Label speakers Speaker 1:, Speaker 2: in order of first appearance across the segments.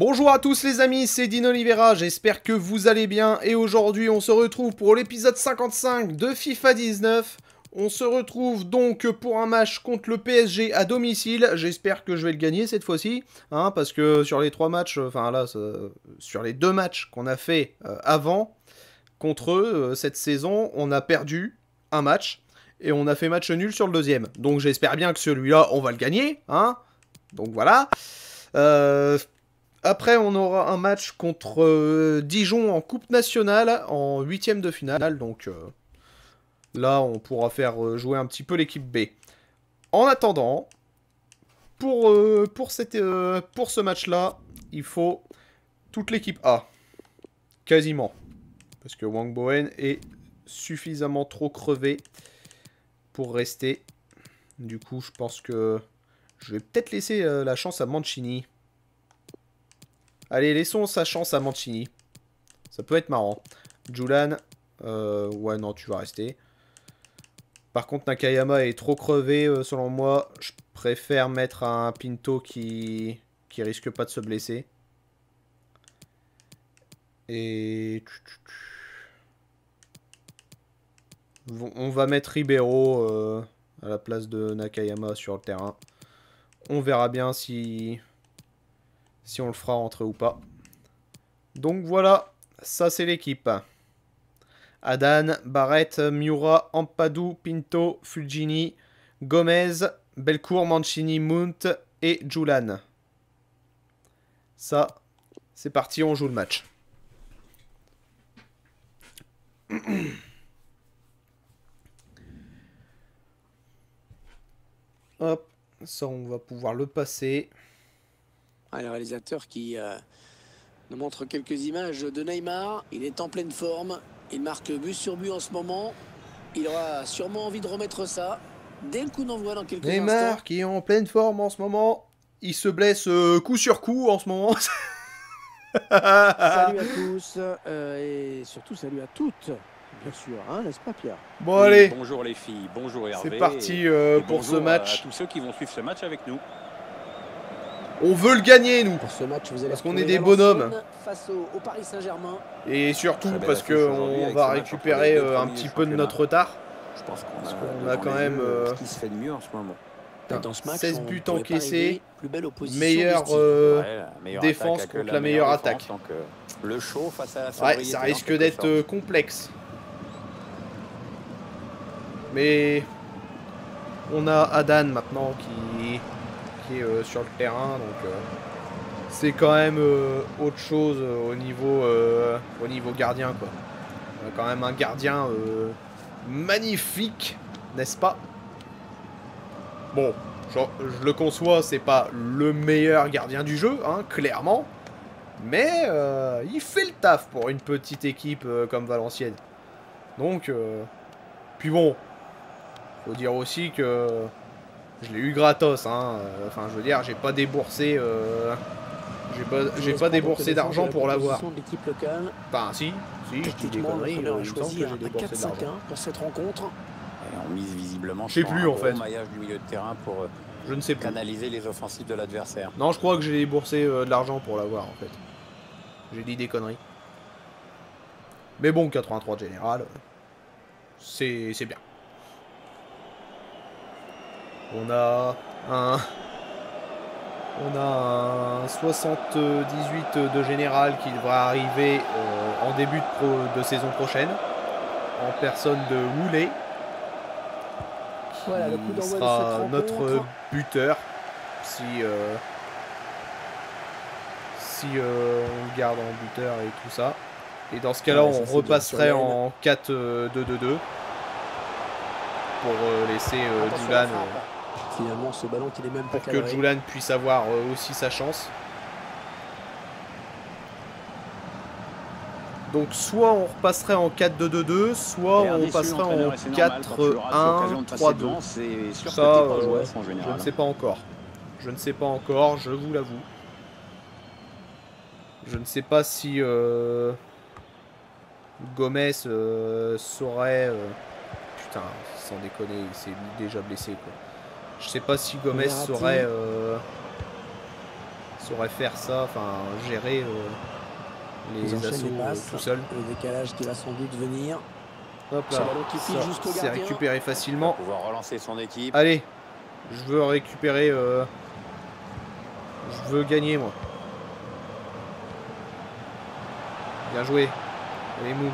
Speaker 1: Bonjour à tous les amis, c'est Dino Oliveira, j'espère que vous allez bien et aujourd'hui on se retrouve pour l'épisode 55 de FIFA 19. On se retrouve donc pour un match contre le PSG à domicile. J'espère que je vais le gagner cette fois-ci, hein, parce que sur les trois matchs, enfin là, sur les deux matchs qu'on a fait euh, avant contre eux euh, cette saison, on a perdu un match et on a fait match nul sur le deuxième. Donc j'espère bien que celui-là, on va le gagner, hein. Donc voilà. Euh, après, on aura un match contre Dijon en Coupe nationale en huitième de finale, donc. Là, on pourra faire euh, jouer un petit peu l'équipe B. En attendant, pour, euh, euh, ce match-là, il faut toute l'équipe A. Quasiment. Parce que Wang Bowen est suffisamment trop crevé pour rester. Du coup, je pense que je vais peut-être laisser la chance à Mancini. Allez, laissons sa chance à Mancini. Ça peut être marrant. Julan, ouais, non, tu vas rester. Par contre, Nakayama est trop crevé, euh, selon moi. Je préfère mettre un Pinto qui, qui risque pas de se blesser. Et... On va mettre Ribeiro euh, à la place de Nakayama sur le terrain. On verra bien si, si on le fera entrer ou pas. Donc voilà, ça c'est l'équipe. Adan, Barrett, Miura, Ampadou, Pinto, Fulgini, Gomez, Belcourt, Mancini, Munt et Julan. Ça, c'est parti, on joue le match. Hop, ça on va pouvoir le passer.
Speaker 2: Ah, le réalisateur qui euh, nous montre quelques images de Neymar. Il est en pleine forme. Il marque but sur but en ce moment. Il aura sûrement envie de remettre ça dès le coup d'envoi dans quelques
Speaker 1: Neymar,
Speaker 2: instants.
Speaker 1: qui est en pleine forme en ce moment. Il se blesse euh, coup sur coup en ce moment.
Speaker 3: salut à tous euh, et surtout salut à toutes, bien sûr, hein, n'est-ce pas Pierre?
Speaker 1: Bon allez,
Speaker 4: Bonjour les filles, bonjour Hervé.
Speaker 1: c'est parti euh,
Speaker 4: Et
Speaker 1: pour ce
Speaker 4: bonjour
Speaker 1: match.
Speaker 4: À tous ceux qui vont suivre ce match avec nous.
Speaker 1: On veut le gagner nous.
Speaker 2: Pour ce match, vous allez
Speaker 1: Parce qu'on est des bonhommes.
Speaker 2: Face au, au Paris Saint-Germain.
Speaker 1: Et surtout parce
Speaker 4: affiche
Speaker 1: que
Speaker 4: aujourd'hui
Speaker 1: on
Speaker 4: avec
Speaker 1: va récupérer euh, un petit peu de notre retard.
Speaker 4: Je pense qu'on
Speaker 1: Parce
Speaker 4: a,
Speaker 1: qu'on quand même, euh,
Speaker 4: ce qui se fait de mieux en ce moment.
Speaker 2: Dans ce match,
Speaker 1: 16
Speaker 2: on
Speaker 1: buts encaissés,
Speaker 2: plus belle
Speaker 1: Meilleure euh,
Speaker 4: Ouais, la meilleure
Speaker 1: défense contre la meilleure
Speaker 4: défense,
Speaker 1: attaque.
Speaker 4: donc, euh, le show face à la
Speaker 1: Ouais, ça risque d'être euh, complexe. Mais on a Adan maintenant qui, euh, sur le terrain, donc euh, c'est quand même euh, autre chose au niveau au niveau gardien quoi. Quand même un gardien magnifique, n'est-ce pas? Bon, je, le conçois, c'est pas le meilleur gardien du jeu, hein, clairement. Mais il fait le taf pour une petite équipe comme Valenciennes. Donc, puis bon, faut dire aussi que je l'ai eu gratos. Hein. euh, Enfin, je veux dire, j'ai pas déboursé, euh, j'ai pas, j'ai déboursé d'argent pour l'avoir.
Speaker 2: l'équipe locale.
Speaker 1: Enfin, si, si, je dis des conneries. euh,
Speaker 2: a
Speaker 1: il semble
Speaker 2: choisi un
Speaker 1: j'ai déboursé de
Speaker 2: 4-5-1
Speaker 1: l'argent.
Speaker 2: pour cette rencontre.
Speaker 4: Et on mise visiblement
Speaker 1: Je sais
Speaker 4: sur
Speaker 1: plus,
Speaker 4: un
Speaker 1: en fait.
Speaker 4: maillage du milieu de terrain pour euh,
Speaker 1: Je ne sais plus.
Speaker 4: canaliser les offensives de l'adversaire.
Speaker 1: Non, je crois que j'ai déboursé euh, de l'argent pour l'avoir en fait. J'ai dit des conneries. Mais bon, 83 de général, c'est c'est bien. On a un. On a un 78 de général qui devra arriver euh, en début de, pro- de saison prochaine. En personne de Woolley.
Speaker 2: Voilà, le coup
Speaker 1: qui
Speaker 2: de
Speaker 1: sera notre buteur si euh, si euh, on le garde en buteur et tout ça. Et dans ce cas-là,
Speaker 2: Ouais,
Speaker 1: on repasserait en 4-2-2-2 pour laisser euh,
Speaker 2: Finalement, ce ballon qui n'est même pas
Speaker 1: pour que. Julan puisse avoir euh, aussi sa chance. Donc soit on repasserait en 4-2-2-2, soit on passerait en
Speaker 4: l'entraîneur, et c'est normal, quand tu auras l'occasion de passer
Speaker 1: 4-1-3-2.
Speaker 4: devant, C'est sûr
Speaker 1: Ça, euh, Je ne sais pas encore. Je ne sais pas encore, je vous l'avoue. Je ne sais pas si euh, Gomez euh, saurait. euh, putain, sans déconner, il s'est déjà blessé quoi. Je sais pas si Gomez saurait. euh, saurait faire ça, enfin gérer euh, les assauts
Speaker 3: les
Speaker 1: euh,
Speaker 3: passes.
Speaker 1: tout seul.
Speaker 3: Le décalage qui va sans doute venir.
Speaker 1: Hop là, c'est récupéré facilement.
Speaker 4: pouvoir relancer son équipe.
Speaker 1: Allez, je veux récupérer. euh, Je veux gagner moi. Bien joué. Allez, Mount.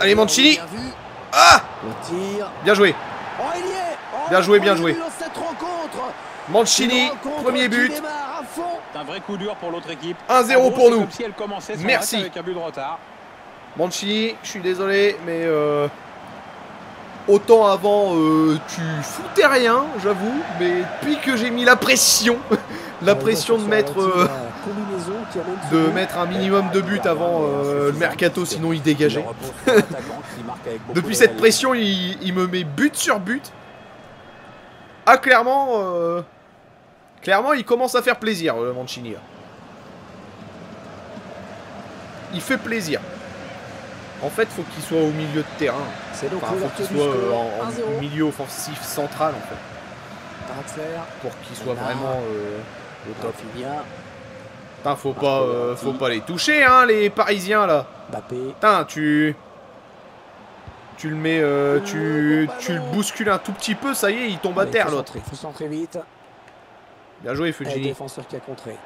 Speaker 1: Allez, Mancini.
Speaker 3: Bien vu.
Speaker 1: Ah
Speaker 3: Le tir.
Speaker 1: Bien joué.
Speaker 3: Oh, il y est Oh,
Speaker 1: Bien joué, bien joué. Mancini, premier but.
Speaker 4: un vrai coup dur pour l'autre équipe.
Speaker 1: 1-0
Speaker 4: En gros,
Speaker 1: pour nous.
Speaker 4: Comme si elle commençait sans
Speaker 1: Merci.
Speaker 4: arrêt avec un but de retard.
Speaker 1: Mancini, je suis désolé, mais euh, autant avant euh, tu foutais rien, j'avoue, mais depuis que j'ai mis la pression, la pression de mettre, euh,
Speaker 3: combinaison qui amène
Speaker 1: de mettre un minimum de buts avant euh, le mercato, sinon il dégageait. Depuis
Speaker 4: de
Speaker 1: cette pression, il, il me met but sur but. Ah, clairement, euh, clairement, il commence à faire plaisir, le Mancini. là. Il fait plaisir. En fait, faut qu'il soit au milieu de terrain.
Speaker 3: C'est donc
Speaker 1: Enfin, faut qu'il soit euh, en, en
Speaker 3: 1-0.
Speaker 1: milieu offensif central, en fait, pour qu'il soit vraiment euh, au top. Putain, faut pas, euh, faut pas les toucher, hein, les Parisiens là.
Speaker 3: Mbappé.
Speaker 1: Putain, tu, tu le mets, euh, tu, tu le bouscules un tout petit peu, ça y est, il tombe à terre l'autre.
Speaker 3: centrer, faut centrer vite.
Speaker 1: Bien joué, Fujini.
Speaker 3: défenseur qui a contré.
Speaker 1: De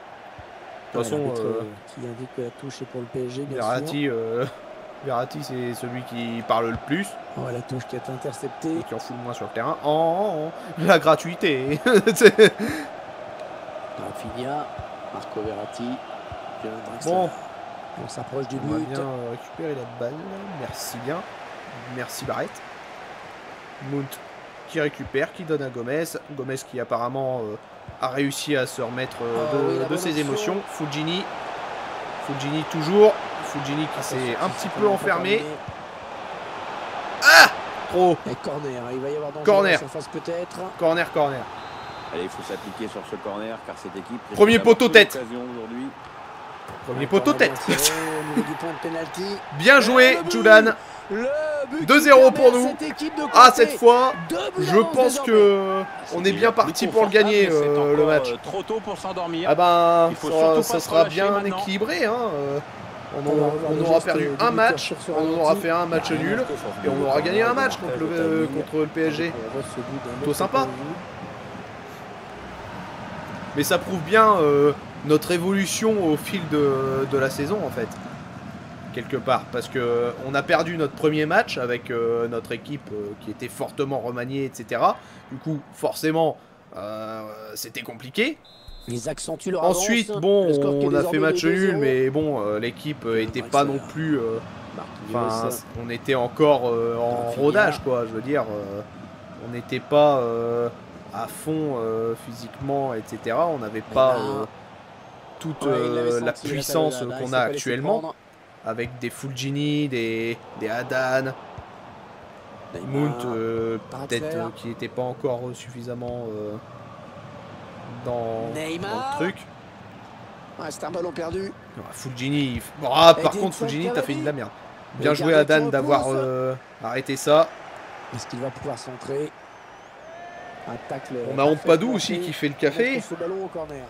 Speaker 1: toute façon,
Speaker 3: L'arbitre,
Speaker 1: euh,
Speaker 3: qui indique que la touche est pour le PSG, bien sûr.
Speaker 1: Verratti, euh, Verratti, c'est celui qui parle le plus
Speaker 3: Oh, la touche qui est interceptée.
Speaker 1: et qui en fout le moins sur le terrain. Oh, oh, oh, la gratuité.
Speaker 3: Rafinha, Marco Verratti.
Speaker 1: Bon,
Speaker 3: On s'approche du
Speaker 1: on va
Speaker 3: but.
Speaker 1: bien euh, récupérer la balle. Merci bien. Merci Barrett. Mount qui récupère, qui donne à Gomez. Gomez qui apparemment euh, a réussi à se remettre euh,
Speaker 3: Oh,
Speaker 1: de,
Speaker 3: oui,
Speaker 1: ses émotions. Fujini. Fujini toujours. Fujini qui s'est un petit peu enfermé.
Speaker 3: terminé.
Speaker 1: Trop.
Speaker 3: Et corner, il va y avoir danger
Speaker 1: Corner.
Speaker 3: dans la surface peut-être.
Speaker 1: Corner, corner.
Speaker 4: Allez, il faut s'appliquer sur ce corner car cette équipe.
Speaker 1: Premier poteau tête. Premier poteau tête.
Speaker 3: bien
Speaker 1: joué, Judan.
Speaker 3: Le but
Speaker 1: 2-0
Speaker 3: qui permet
Speaker 1: pour nous. Ah, cette fois, je pense que on est bien parti pour le gagner euh, le match.
Speaker 4: euh, Trop tôt pour s'endormir.
Speaker 1: Ah ben,
Speaker 4: Il faut
Speaker 1: ça, sera bien équilibré. Hein. euh, On, aura- on perdu
Speaker 3: du
Speaker 1: un match, on aura fait un match
Speaker 4: Rien
Speaker 1: nul, et on aura gagné un match contre le, contre PSG.
Speaker 3: Autre
Speaker 1: sympa. Mais ça prouve bien euh, notre évolution au fil de, de la saison en fait. Quelque part. Parce que on a perdu notre premier match avec euh, notre équipe euh, qui était fortement remaniée, etc. Du coup, forcément, euh, c'était compliqué.
Speaker 3: Ils accentuent leur
Speaker 1: Ensuite,
Speaker 3: avance.
Speaker 1: bon, on a fait match
Speaker 3: de 2-0.
Speaker 1: nul, mais bon, euh, l'équipe euh, était pas non plus. euh, Enfin, on était encore euh, en rodage, quoi. Je veux dire, euh, on n'était pas euh, à fond euh, physiquement, etc. On n'avait pas
Speaker 3: là,
Speaker 1: euh, toute
Speaker 3: Ouais,
Speaker 1: euh, la puissance qu'on a actuellement, avec des Fulgini, des, des Hadan,
Speaker 3: Neymar.
Speaker 1: Mount, euh,
Speaker 3: Draxler.
Speaker 1: peut-être qui n'était pas encore suffisamment dans, le truc.
Speaker 3: Ouais, c'est un ballon perdu.
Speaker 1: Ah, Fulgini, ah, par contre, Fulgini, t'as fait de la merde. Bien joué à Dan d'avoir euh, arrêté ça.
Speaker 3: Est-ce qu'il va pouvoir centrer?
Speaker 1: On a
Speaker 3: pour
Speaker 1: aussi qui fait le café.
Speaker 3: Ce ballon au corner.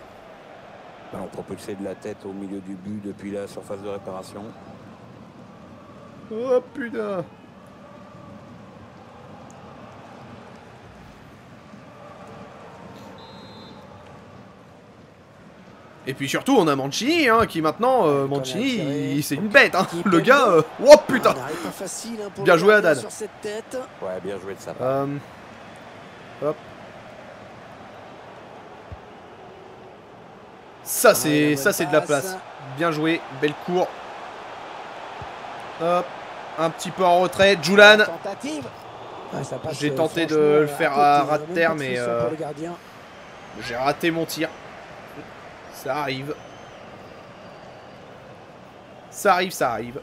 Speaker 4: Ballon propulsé de la tête au milieu du but depuis la surface de réparation.
Speaker 1: Oh putain Et puis surtout, on a Mancini, hein, qui maintenant, euh, Mancini, c'est une bête, hein. Le gars, euh, oh putain
Speaker 3: facile hein,
Speaker 1: Bien joué, Haddad.
Speaker 4: Ouais, bien joué de sa part.
Speaker 1: Euh, Hop. Ça, c'est ça c'est de la place. Bien joué, belle cour. Hop, un petit peu en retrait. Julan, J'ai
Speaker 3: euh,
Speaker 1: tenté de le faire à ras de terre,
Speaker 3: pas de
Speaker 1: mais,
Speaker 3: solution
Speaker 1: euh,
Speaker 3: gardien.
Speaker 1: j'ai raté mon tir. Ça arrive. Ça arrive, ça arrive.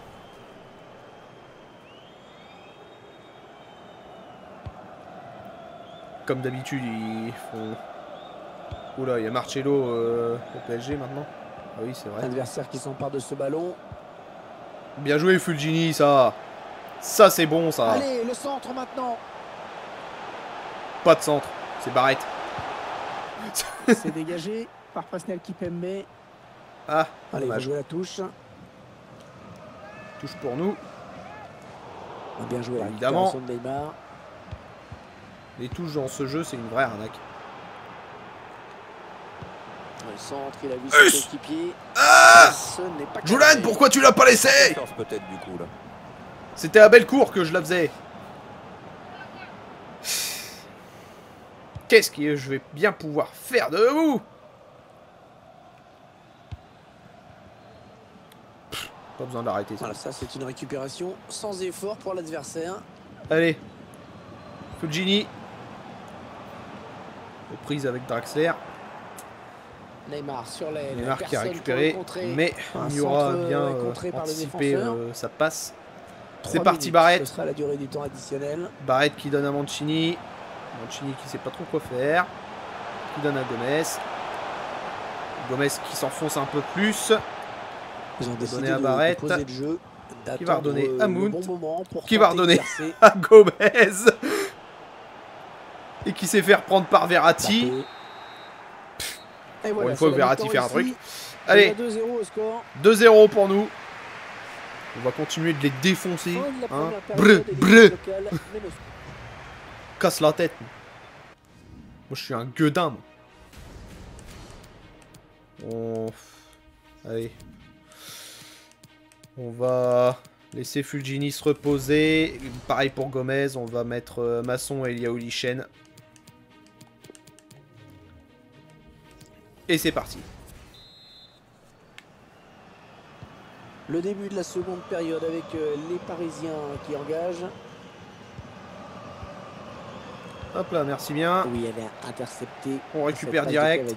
Speaker 1: Comme d'habitude, ils font... Oula, il y a Marcello euh, au PSG maintenant. Ah oui, c'est vrai.
Speaker 3: Adversaire qui s'empare de ce ballon.
Speaker 1: Bien joué, Fulgini, ça. Ça, c'est bon, ça.
Speaker 3: Allez, le centre maintenant.
Speaker 1: Pas de centre. C'est Barrett.
Speaker 3: C'est dégagé. par Presnel Kipembe.
Speaker 1: Ah,
Speaker 3: Allez, va jouer la touche.
Speaker 1: Touche pour nous.
Speaker 3: Bien joué
Speaker 1: Évidemment.
Speaker 3: Neymar.
Speaker 1: Les touches dans ce jeu, c'est une vraie arnaque.
Speaker 2: Le centre, il a vu
Speaker 1: Us
Speaker 2: son équipier.
Speaker 1: Ah
Speaker 2: Ce n'est pas
Speaker 1: Julan,
Speaker 2: cadré.
Speaker 1: pourquoi tu l'as pas laissé
Speaker 4: Force peut-être du coup là.
Speaker 1: C'était à Bellecour que je la faisais. Qu'est-ce que je vais bien pouvoir faire de vous? Pff, Pas besoin d'arrêter ça.
Speaker 2: Voilà, ça c'est une récupération sans effort pour l'adversaire.
Speaker 1: Allez. Fujini. Reprise avec Draxler.
Speaker 2: Neymar sur l'aile.
Speaker 1: Neymar qui a récupéré.
Speaker 2: le contrer.
Speaker 1: Mais
Speaker 2: Un
Speaker 1: il y aura
Speaker 2: centre,
Speaker 1: bien
Speaker 2: euh,
Speaker 1: euh,
Speaker 2: contré
Speaker 1: anticipé euh, sa passe. C'est parti Barrett.
Speaker 2: Ce sera la durée du temps additionnel.
Speaker 1: Barrett qui donne à Mancini. Mancini qui sait pas trop quoi faire. Qui donne à Gomez. Gomez qui s'enfonce un peu plus.
Speaker 2: Ils ont décidé
Speaker 1: à
Speaker 2: de,
Speaker 1: Barrett.
Speaker 2: de poser le jeu.
Speaker 1: Qui va redonner à
Speaker 2: euh,
Speaker 1: Mount.
Speaker 2: bon
Speaker 1: Qui va redonner à Gomez. Et qui s'est fait reprendre par Verratti.
Speaker 2: Et voilà,
Speaker 1: une fois que Verratti fait un truc. Allez,
Speaker 2: Il y a 2-0 au score.
Speaker 1: 2-0 pour nous. On va continuer de les défoncer. Hein. Brr, Casse la tête. Moi je suis un gueudin. moi. On... Allez. On va laisser Fulgini se reposer. Pareil pour Gomez. On va mettre euh, Masson et Liaouli Chen. Et c'est parti.
Speaker 2: Le début de la seconde période avec euh, les Parisiens qui engagent.
Speaker 1: Hop là, merci bien.
Speaker 2: Oui, elle est interceptée.
Speaker 1: On récupère direct.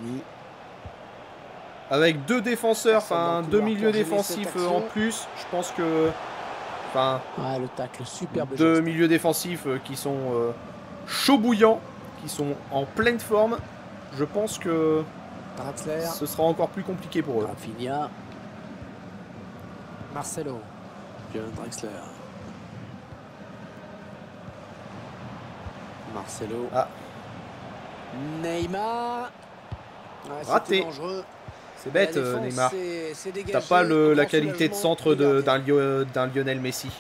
Speaker 1: Avec deux défenseurs, enfin deux milieux défensifs euh, en plus. Je pense que... Enfin,
Speaker 2: Ah, le tacle, superbe
Speaker 1: deux
Speaker 2: geste.
Speaker 1: milieux défensifs euh, qui sont euh, chauds bouillants, qui sont en pleine forme. Je pense que
Speaker 2: Draxler,
Speaker 1: ce sera encore plus compliqué pour eux.
Speaker 2: Rafinha, Marcelo, John Draxler. Marcelo.
Speaker 1: Ah.
Speaker 2: Neymar. Ah, c'était
Speaker 1: Raté.
Speaker 2: dangereux.
Speaker 1: C'est bête,
Speaker 2: défense
Speaker 1: Neymar. T'as pas le- la qualité de centre d'un Lio- d'un Lionel Messi.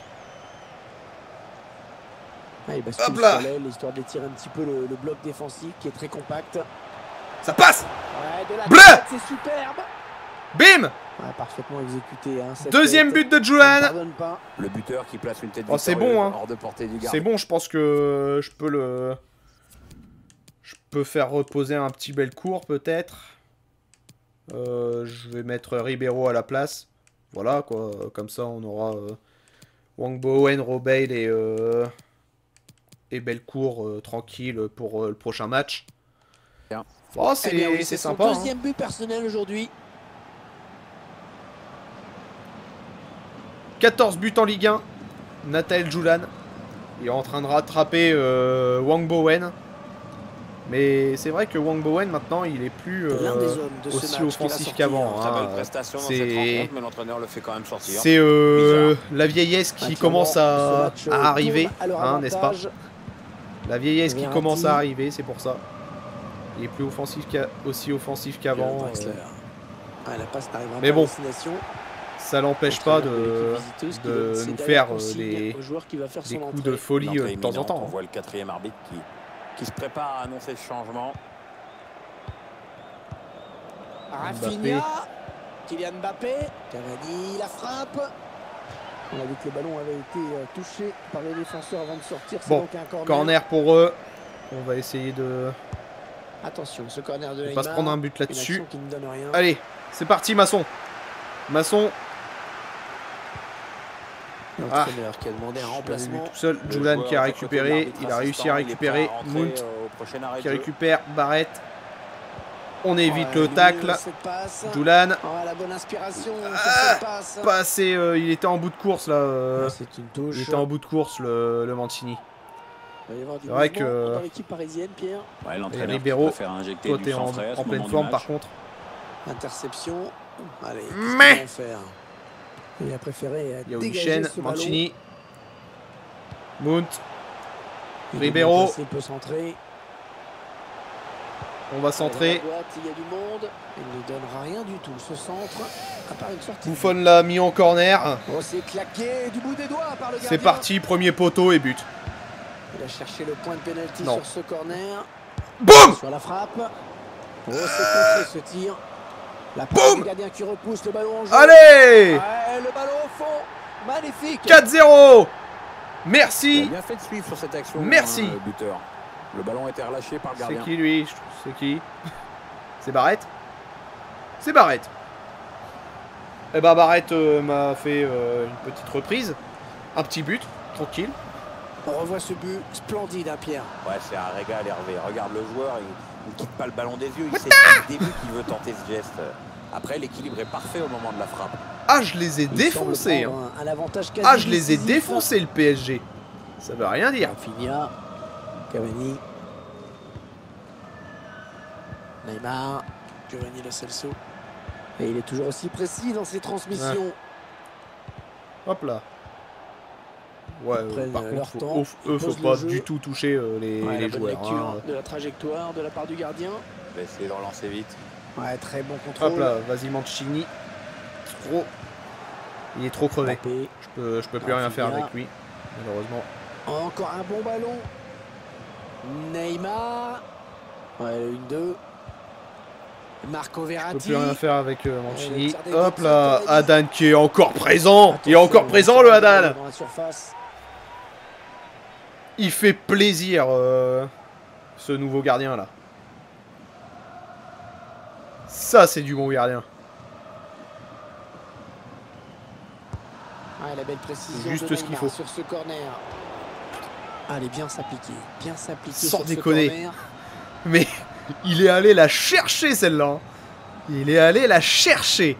Speaker 2: Ah, il bascule
Speaker 1: Hop là.
Speaker 2: sur l'aile, histoire d'étirer un petit peu le, le bloc défensif qui est très compact.
Speaker 1: Ça passe
Speaker 2: Ouais, de la
Speaker 1: Bleu
Speaker 2: c'est superbe.
Speaker 1: Bim
Speaker 2: Ouais, parfaitement exécuté. Hein, cette
Speaker 1: Deuxième
Speaker 2: tête.
Speaker 1: but de Juan.
Speaker 4: Le buteur qui place une tête
Speaker 1: Oh, c'est bon, hein.
Speaker 4: hors de portée du
Speaker 1: C'est bon, je pense que je peux le... Je peux faire reposer un petit bel cours peut-être. Euh, je vais mettre Ribeiro à la place. Voilà quoi, comme ça on aura euh, Wang Bowen, Robel et, euh, et Belcourt euh, tranquille pour euh, le prochain match.
Speaker 4: Bien.
Speaker 1: Oh,
Speaker 2: Eh bien
Speaker 1: c'est
Speaker 2: oui,
Speaker 1: c'est
Speaker 2: son
Speaker 1: sympa. hein.
Speaker 2: deuxième but personnel aujourd'hui.
Speaker 1: 14 buts en Ligue 1. Nathael Julan. Il est en train de rattraper euh, Wang Bowen. Mais c'est vrai que Wang Bowen maintenant il est plus euh,
Speaker 2: L'un des hommes de ce
Speaker 1: aussi offensif qu'avant. Hein.
Speaker 4: dans
Speaker 1: c'est- euh, la vieillesse qui commence
Speaker 2: ce
Speaker 1: à,
Speaker 2: match,
Speaker 1: à arriver, hein, n'est-ce pas? La vieillesse qui commence à arriver, c'est pour ça. Il est plus offensif aussi offensif qu'avant. Euh,
Speaker 2: Ah, la passe n'arrivera
Speaker 1: Mais bon, ça l'empêche pas de, nous faire euh,
Speaker 2: consignes
Speaker 1: des,
Speaker 2: au joueur qui va faire
Speaker 1: des
Speaker 2: son
Speaker 1: coups
Speaker 2: entrée.
Speaker 1: de folie euh, de temps en temps.
Speaker 4: On
Speaker 1: hein.
Speaker 4: voit le quatrième arbitre qui, qui se prépare à annoncer ce changement.
Speaker 2: Rafinha, Kylian Mbappé, Cavani, la frappe. On a vu que le ballon avait été euh, touché par le défenseur avant de sortir. C'est
Speaker 1: Bon,
Speaker 2: donc un corner.
Speaker 1: Corner pour eux. On va essayer de
Speaker 2: Attention, ce corner de
Speaker 1: pas se prendre un but là-dessus.
Speaker 2: action qui ne donne rien.
Speaker 1: Allez, c'est parti, Masson. Masson,
Speaker 2: L'entraîneur qui a demandé un
Speaker 1: vu
Speaker 2: remplacement.
Speaker 1: tout seul. Julan qui a récupéré. Il a réussi à récupérer. Mount
Speaker 4: euh,
Speaker 1: qui récupère. Barrett. On évite
Speaker 2: Ouais,
Speaker 1: le tacle. Julan.
Speaker 2: Oh, la bonne inspiration sur
Speaker 1: Ah,
Speaker 2: cette passe.
Speaker 1: Pas assez. euh, il était en bout de course là. euh,
Speaker 2: une touche.
Speaker 1: il était en bout de course le, le Mancini.
Speaker 2: Il va y avoir du
Speaker 1: C'est vrai que-
Speaker 2: dans l'équipe parisienne, Pierre.
Speaker 4: Ouais, l'entraîneur
Speaker 1: Ribeiro,
Speaker 4: préfère injecter
Speaker 1: Toi
Speaker 4: du
Speaker 1: en,
Speaker 4: frais
Speaker 1: en pleine forme par contre.
Speaker 2: Interception. Allez,
Speaker 1: Mais-
Speaker 2: faire Il a préféré
Speaker 1: Il y a
Speaker 2: ce ballon.
Speaker 1: Mancini. Mount.
Speaker 2: Il peut centrer.
Speaker 1: On va centrer.
Speaker 2: Boîte, Il y a du monde. Il ne donnera rien du tout. Ce centre, à part une sortie.
Speaker 1: Buffon l'a mis en corner.
Speaker 2: Oh, c'est claqué du bout des doigts par le gardien.
Speaker 1: C'est parti, premier poteau et but.
Speaker 2: Il a cherché le point de pénalty sur ce corner.
Speaker 1: Boum
Speaker 2: Sur la frappe. Oh, c'est contré ce tir. La
Speaker 1: Boum
Speaker 2: gardien qui repousse le ballon en jeu.
Speaker 1: Allez
Speaker 2: Ouais, le ballon au fond. Magnifique.
Speaker 1: 4-0
Speaker 4: Il
Speaker 1: Merci
Speaker 4: a bien fait de suivre sur cette action.
Speaker 1: Merci.
Speaker 4: hein, le buteur. Le ballon a été relâché par le
Speaker 1: C'est
Speaker 4: gardien.
Speaker 1: qui lui? C'est qui? C'est Barrett? C'est Barrett. Eh ben Barrett euh, m'a fait euh, une petite reprise. Un petit but, tranquille.
Speaker 2: On revoit ce but splendide, hein, Pierre.
Speaker 4: Ouais, c'est un régal, Hervé. Regarde le joueur, il ne quitte pas le ballon des yeux. Il sait dès le début qu'il veut tenter ce geste. Après, l'équilibre est parfait au moment de la frappe.
Speaker 1: Ah, je les ai
Speaker 2: Il
Speaker 1: défoncés. hein.
Speaker 2: prendre Un, un avantage quasi
Speaker 1: Ah, je les ai défoncés le PSG. Ça veut rien dire.
Speaker 2: Rafinha, Cavani, Neymar, Giovanni Lo Celso. Et il est toujours aussi précis dans ses transmissions.
Speaker 1: Hop là. Ouais,
Speaker 2: prennent,
Speaker 1: par contre,
Speaker 2: leur
Speaker 1: faut,
Speaker 2: temps,
Speaker 1: eux, faut pas du tout toucher euh, les,
Speaker 2: Ouais,
Speaker 1: les
Speaker 2: la bonne
Speaker 1: joueurs.
Speaker 2: lecture
Speaker 1: hein.
Speaker 2: de la trajectoire de la part du gardien.
Speaker 4: Il va essayer de relancer vite.
Speaker 2: Ouais, très bon contrôle.
Speaker 1: Hop là, vas-y Mancini. Trop. Il est trop crevé. Je peux, je peux plus rien faire avec lui, malheureusement.
Speaker 2: Encore un bon ballon. Neymar. Ouais, le 1-2. Marco
Speaker 1: Je peux
Speaker 2: Verratti.
Speaker 1: plus rien faire avec euh, Mancini. Hop là, Adan qui est encore présent. Il est encore présent le Adan.
Speaker 2: Dans la surface.
Speaker 1: Il fait plaisir euh, ce nouveau gardien là. Ça c'est du bon gardien.
Speaker 2: Ouais, la belle précision
Speaker 1: Juste
Speaker 2: de
Speaker 1: ce qu'il faut.
Speaker 2: sur ce corner. Allez, bien s'appliquer. Bien s'appliquer
Speaker 1: Sans
Speaker 2: sur ce
Speaker 1: déconner.
Speaker 2: corner.
Speaker 1: Mais il est allé la chercher celle-là. hein. Il est allé la chercher.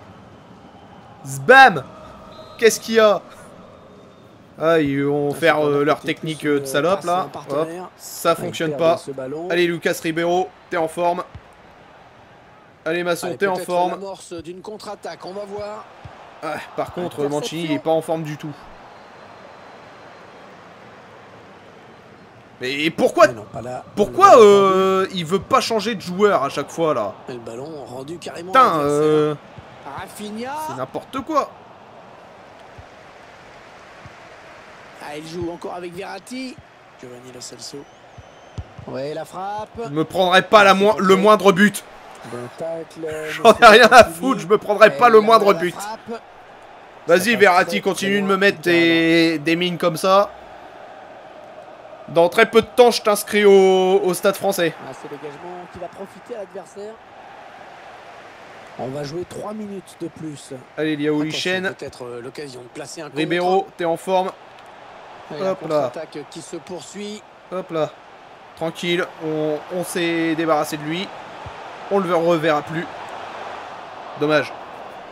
Speaker 1: Zbam Qu'est-ce qu'il y a? Ah, ils vont
Speaker 2: Ah,
Speaker 1: faire euh, leur technique euh, de
Speaker 2: euh,
Speaker 1: salope là. Hop, ça fonctionne pas. Allez Lucas Ribeiro, t'es en forme. Allez Masson, t'es en
Speaker 2: peut-être
Speaker 1: forme.
Speaker 2: l'amorce d'une contre-attaque. On va voir.
Speaker 1: Ah, par contre,
Speaker 2: Interception.
Speaker 1: Mancini il est pas en forme du tout. Mais pourquoi
Speaker 2: Mais non, pas là.
Speaker 1: Pourquoi euh, il veut pas changer de joueur à chaque fois là? Putain, euh, c'est n'importe quoi.
Speaker 2: Ah, il joue encore avec Verratti. Giovanni Lo Celso. Ouais, la frappe.
Speaker 1: Je me prendrais pas la moi- le moindre but.
Speaker 2: Bon tacle.
Speaker 1: J'en ai rien à foutre, je me prendrais pas le moindre but. Vas-y Verratti, continue de me mettre des, des mines comme ça. Dans très peu de temps, je t'inscris au, au stade français.
Speaker 2: Ah, c'est dégagement qui va profiter à l'adversaire. On va jouer 3 minutes de plus.
Speaker 1: Allez, Liao Lichen.
Speaker 2: Peut-être euh, l'occasion de placer un
Speaker 1: Ribeiro, t'es en forme.
Speaker 2: Et
Speaker 1: hop là.
Speaker 2: contre-attaque qui se poursuit.
Speaker 1: Hop là. Tranquille, on, on s'est débarrassé de lui. On le reverra plus. Dommage.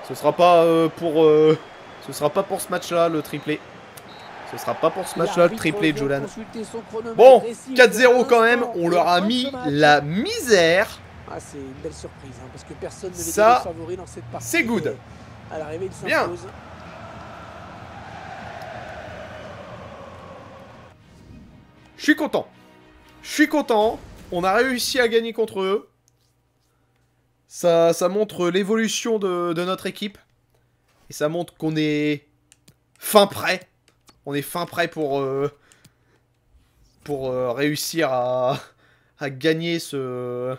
Speaker 1: Ce sera pas euh, pour euh, ce sera pas pour ce match-là le triplé. Ce sera pas pour ce match-là le triplé de Jolan. Bon,
Speaker 2: et siffle
Speaker 1: 4-0 quand même, on leur a mis la misère.
Speaker 2: Ah, c'est une belle surprise hein, parce que personne ne les favori dans cette partie.
Speaker 1: c'est good.
Speaker 2: À l'arrivée, il
Speaker 1: Bien.
Speaker 2: s'impose.
Speaker 1: Suis content. Je suis content. On a réussi à gagner contre eux. Ça, ça montre l'évolution de, notre équipe. Et ça montre qu'on est fin prêt. On est fin prêt pour, euh, pour euh, réussir à, à gagner ce,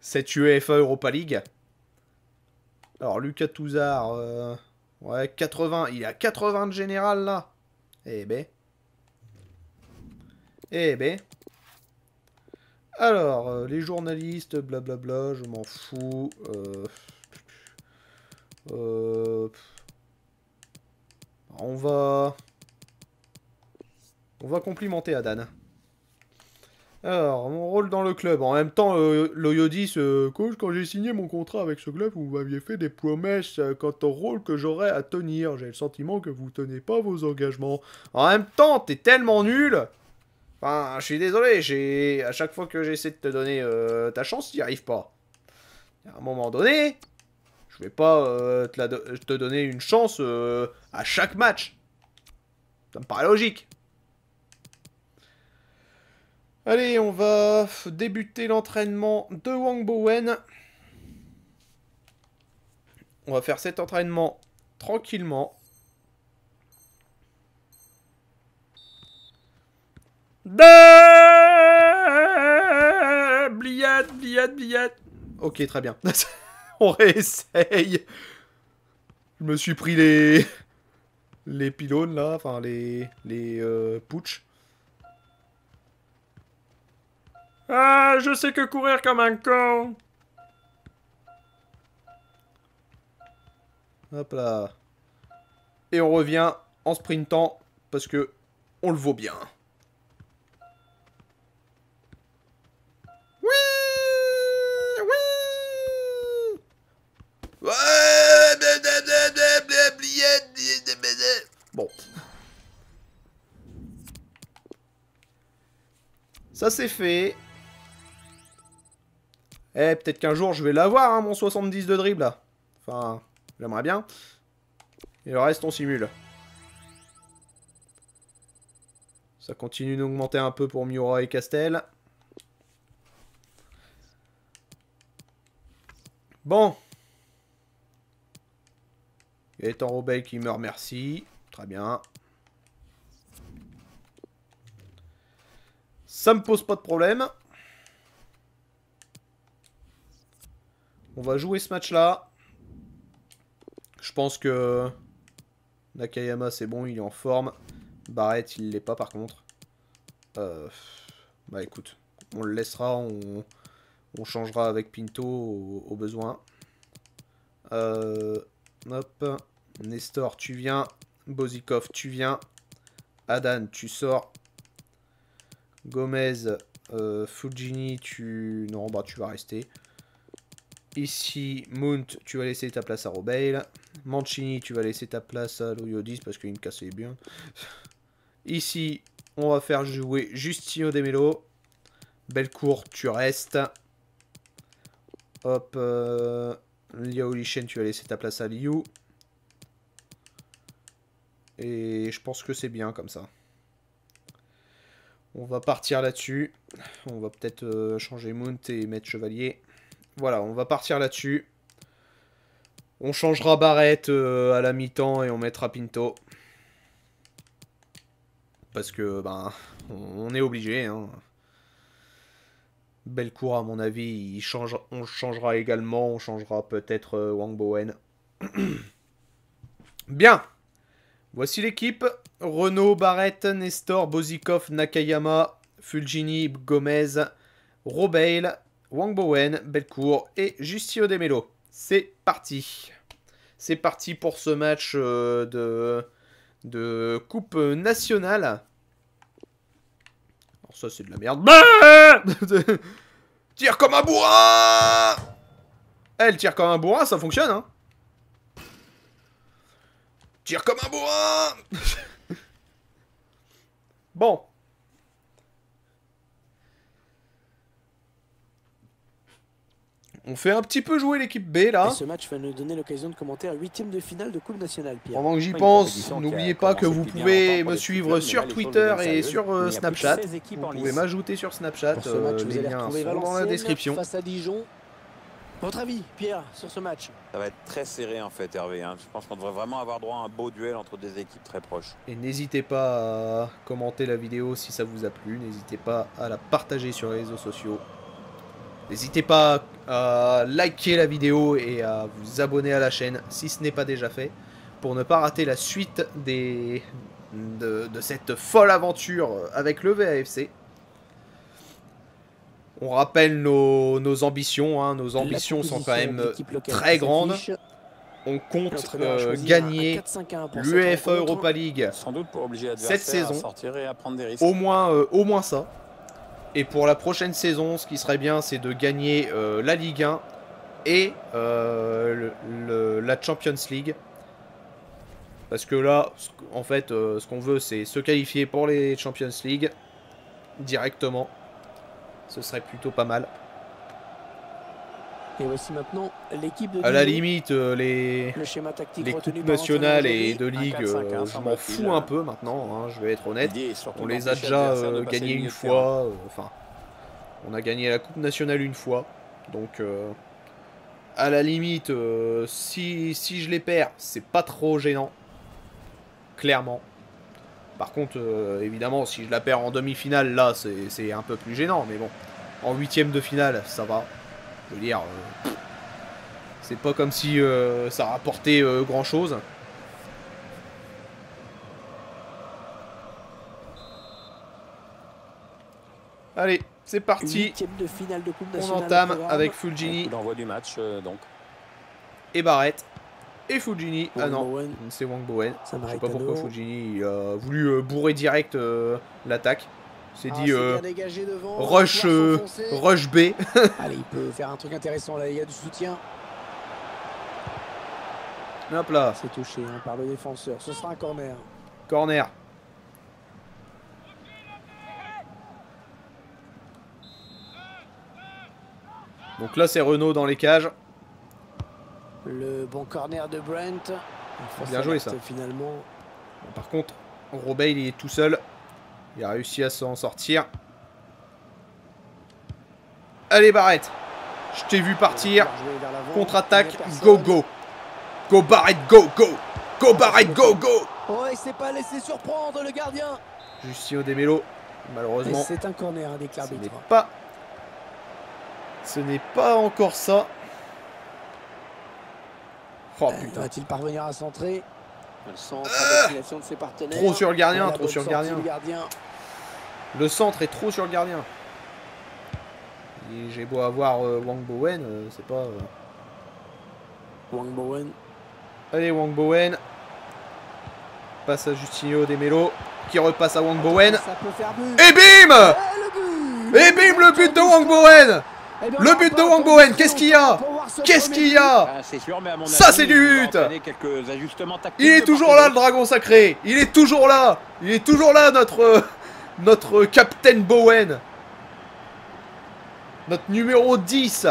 Speaker 1: cette UEFA Europa League. Alors, Lucas Touzard, euh, ouais, 80. Il à 80 de général là. Eh ben. Eh ben. Alors, euh, les journalistes, blablabla, je m'en fous. Euh... Euh... On va... On va complimenter Adan. Alors, mon rôle dans le club. En même temps, euh, Loyodis, euh, coach, quand j'ai signé mon contrat avec ce club, vous m'aviez fait des promesses quant au rôle que j'aurais à tenir. J'ai le sentiment que vous tenez pas vos engagements. En même temps, t'es tellement nul Enfin, je suis désolé, j'ai à chaque fois que j'essaie de te donner euh, ta chance, t'y arrives pas. À un moment donné, je vais pas euh, te donner une chance euh, à chaque match. Ça me paraît logique. Allez, on va débuter l'entraînement de Wang Bowen. On va faire cet entraînement tranquillement. Bliat, bliat, bliat. Ok, très bien. on réessaye. Je me suis pris les... Les pylônes, là. Enfin, les... Les euh, putsch. Ah, je sais que courir comme un con. Hop là. Et on revient en sprintant parce que on le vaut bien. Bon. Ça c'est fait. Eh, peut-être qu'un jour je vais l'avoir, hein, mon 70 de dribble là. Enfin, j'aimerais bien. Et le reste, on simule. Ça continue d'augmenter un peu pour Miura et Castel. Bon. A Robey qui me remercie. Bien. Ça me pose pas de problème. On va jouer ce match-là. Je pense que Nakayama, c'est bon, il est en forme. Barrett, il l'est pas par contre. Euh, bah écoute, on le laissera, on, changera avec Pinto au, besoin. Euh, hop, Nestor, tu viens. Bozikov, tu viens. Adan, tu sors. Gomez, euh, Fujini, tu... Non, bah tu vas rester. Ici, Mount, tu vas laisser ta place à Robail. Mancini, tu vas laisser ta place à Loyodis parce qu'il me casse les bien. Ici, on va faire jouer Justino Demelo. Belcourt, tu restes. Hop. Euh, Liao tu vas laisser ta place à Liu. Et je pense que c'est bien comme ça. On va partir là-dessus. On va peut-être euh, changer Mount et mettre Chevalier. Voilà, on va partir là-dessus. On changera Barrette euh, à la mi-temps et on mettra Pinto. Parce que, ben, on est obligé. Hein. Belcourt, à mon avis, on changera également. On changera peut-être euh, Wang Bowen. Bien. Voici l'équipe. Renault, Barrett, Nestor, Bozikov, Nakayama, Fulgini, Gomez, Robail, Wang Bowen, Belcourt et Justio Demelo. C'est parti. C'est parti pour ce match euh, de, de Coupe nationale. Alors ça c'est de la merde. tire comme un bourrin Elle tire comme un bourrin, ça fonctionne hein Tire comme un bourrin Bon. On fait un petit peu jouer l'équipe B là.
Speaker 3: Et ce match va nous donner l'occasion de commenter un huitième de finale de Coupe nationale. Pierre.
Speaker 1: Pendant que j'y pense, n'oubliez pas que vous pouvez me suivre sur Twitter et sur euh, Snapchat. Vous pouvez m'ajouter sur Snapchat. Euh, les liens sont dans la description.
Speaker 3: Face à Dijon. Votre avis, Pierre, sur ce match?
Speaker 4: Ça va être très serré en fait, Hervé. Hein. Je pense qu'on devrait vraiment avoir droit à un beau duel entre des équipes très proches.
Speaker 1: Et n'hésitez pas à commenter la vidéo si ça vous a plu. N'hésitez pas à la partager sur les réseaux sociaux. N'hésitez pas à liker la vidéo et à vous abonner à la chaîne si ce n'est pas déjà fait pour ne pas rater la suite des, de, cette folle aventure avec le VAFC. On rappelle nos, ambitions, hein. nos ambitions sont quand même très grandes. On compte euh, gagner l'UEFA Europa League
Speaker 4: Sans doute pour
Speaker 1: cette saison. Au moins, euh, au moins ça. Et pour la prochaine saison, ce qui serait bien, c'est de gagner euh, la Ligue 1 et euh, la Champions League. Parce que là, en fait, euh, ce qu'on veut, c'est se qualifier pour les Champions League directement. Ce serait plutôt pas mal.
Speaker 2: Et voici maintenant l'équipe de
Speaker 1: À la limite, euh, les,
Speaker 2: Le schéma tactique
Speaker 1: les coupes nationales et de ligue,
Speaker 4: 4-5,
Speaker 1: euh, je m'en fous un peu maintenant, hein, je vais être honnête. On les a déjà euh, gagnés une fois, euh, enfin, on a gagné la Coupe nationale une fois, donc euh, à la limite, euh, si, si je les perds, c'est pas trop gênant, clairement. Par contre, euh, évidemment, si je la perds en demi-finale, là, c'est un peu plus gênant, mais bon, en huitième de finale, ça va. Je veux dire, euh, c'est pas comme si euh, ça rapportait euh, grand-chose. Allez, c'est parti.
Speaker 2: Huitième de finale de Coupe
Speaker 1: On entame avec Fulgini
Speaker 4: du match, euh, donc.
Speaker 1: et Barrett. Et Fulgini. Ah non,
Speaker 2: Bowen,
Speaker 1: c'est Wang Bowen. Je sais pas
Speaker 2: Samaritano.
Speaker 1: pourquoi Fulgini il a voulu euh, bourrer direct euh, l'attaque. Il s'est
Speaker 5: Ah,
Speaker 1: dit
Speaker 5: c'est
Speaker 1: euh,
Speaker 5: devant,
Speaker 1: rush, euh, rush B.
Speaker 2: Allez, il peut faire un truc intéressant là, il y a du soutien.
Speaker 1: Hop là,
Speaker 2: C'est touché hein, par le défenseur. Ce sera un corner.
Speaker 1: corner. Donc là c'est Renault dans les cages.
Speaker 2: Le bon corner de Brent.
Speaker 1: Bien joué, ça.
Speaker 2: Finalement,
Speaker 1: par contre, Robey il est tout seul. Il a réussi à s'en sortir. Allez Barrett. Je t'ai vu partir. Contre-attaque, go go. Go Barrett, go go. Go Barrett, go go.
Speaker 2: Oh, il s'est pas laissé surprendre le gardien.
Speaker 1: Justino Demelo, malheureusement,
Speaker 2: c'est un corner
Speaker 1: ce n'est pas... Ce n'est pas encore ça. Oh putain.
Speaker 2: Va-t-il parvenir à centrer
Speaker 5: Le centre à destination de ses partenaires.
Speaker 1: Trop sur le gardien, trop sur le gardien. Le centre est trop sur le gardien. J'ai beau avoir euh, Wang Bowen, euh, c'est pas... euh,
Speaker 2: Wang Bowen.
Speaker 1: Allez Wang Bowen. Passe à Justinio Demelo, qui repasse à Wang Bowen. Et bim
Speaker 2: le but
Speaker 1: Et bim, le but de Wang Bowen
Speaker 2: Eh
Speaker 1: Le but de Wang Bowen, qu'est-ce qu'il y a Qu'est-ce qu'il y a
Speaker 4: Ah, c'est sûr, mais à mon
Speaker 1: Ça, c'est du but. Il est toujours là, le dragon sacré Il est toujours là Il est toujours là, notre... euh, notre Captain Bowen Notre numéro 10